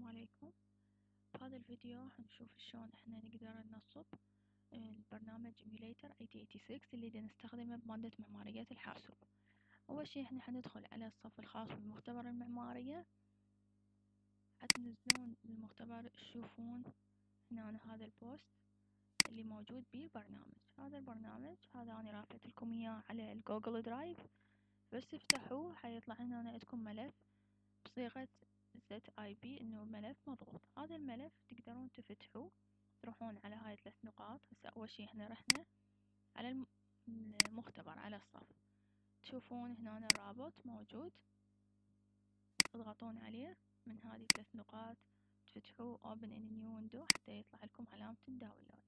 السلام عليكم. بهذا الفيديو حنشوف شلون إحنا نقدر ننصب البرنامج emulator 8086 اللي نستخدمه بمادة معمارية الحاسوب. أول شي إحنا حندخل على الصف الخاص بالمختبر المعمارية. حتنزلون المختبر تشوفون هنا هذا ال post اللي موجود بيه برنامج هذا البرنامج هذا أنا رافعت لكم إياه على ال Google Drive بس افتحوه حيطلع هنا عندكم ملف بصيغة Z I P إنه ملف مضغوط. هذا الملف تقدرون تفتحوه تروحون على هاي ثلاث نقاط. هسه أول شي إحنا رحنا على المختبر على الصف. تشوفون هنا الرابط موجود. تضغطون عليه من هذه ثلاث نقاط. تفتحوه open in new window حتى يطلع لكم علامة ال download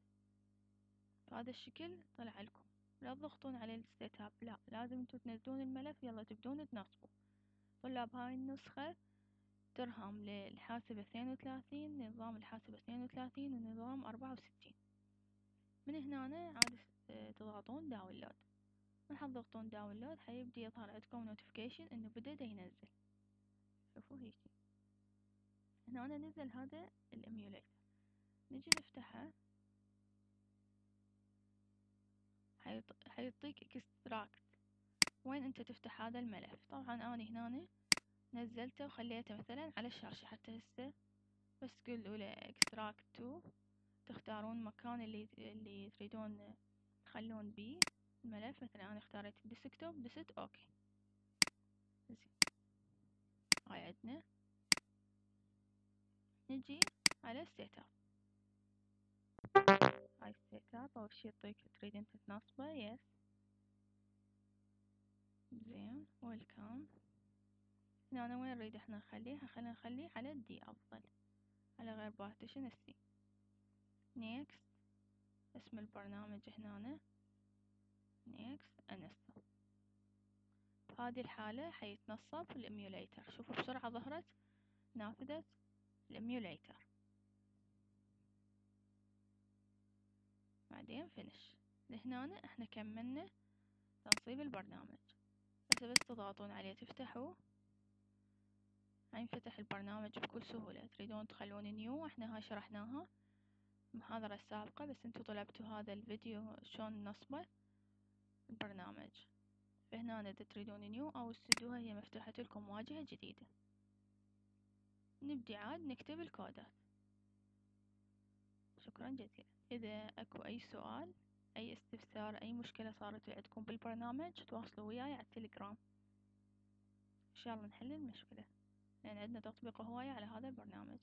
بهذا الشكل طلع لكم. لا تضغطون على ال setup لا. لازم انتو تنزلون الملف يلا تبدون تنصبوا طلاب هاي النسخة ترهم للحاسب اثنين وثلاثين نظام الحاسب اثنين وثلاثين ونظام أربعة وستين. من هنا عاد تضغطون download من حتضغطون download حيبدي يظهر عندكم notification إنه دا ينزل. شوفوا هيجي هنا نزل هذا ال emulator نجي نفتحه. حيعطيك extract وين أنت تفتح هذا الملف؟ طبعا أنا هنا نزلته وخليته مثلا على الشاشة حتى هسه. بس تقولوا له extract to تختارون المكان اللي اللي تريدون تخلون بيه. الملف مثلا أنا اختاريت desktop دست OK زين هاي عدنا. نجي على السيت اب هاي ال setup أول شي يعطيك تريد انت تنصبه yes زين welcome هنا أنا وين نريد إحنا نخليه؟ خلينا نخليه على ال D أفضل على غير partition ال C next اسم البرنامج هنا. next install بهذه الحالة حيتنصب ال emulator شوفوا بسرعة ظهرت. نافذة ال emulator بعدين finish لهنا إحنا كملنا تنصيب البرنامج. هسه بس تضغطون عليه تفتحوه. حينفتح البرنامج بكل سهولة. تريدون تخلون new؟ إحنا هاي شرحناها المحاضرة السابقة بس انتو طلبتوا هذا الفيديو شلون نصبه؟ البرنامج. فهنا إذا تريدون new أو استدوها هي مفتوحة لكم واجهة جديدة. نبدي عاد نكتب الكودات. شكرا جزيلا. إذا أكو أي سؤال أي استفسار أي مشكلة صارت عندكم بالبرنامج تواصلوا وياي على التليجرام. إن شاء الله نحل المشكلة. لأن عندنا تطبيق هواية على هذا البرنامج.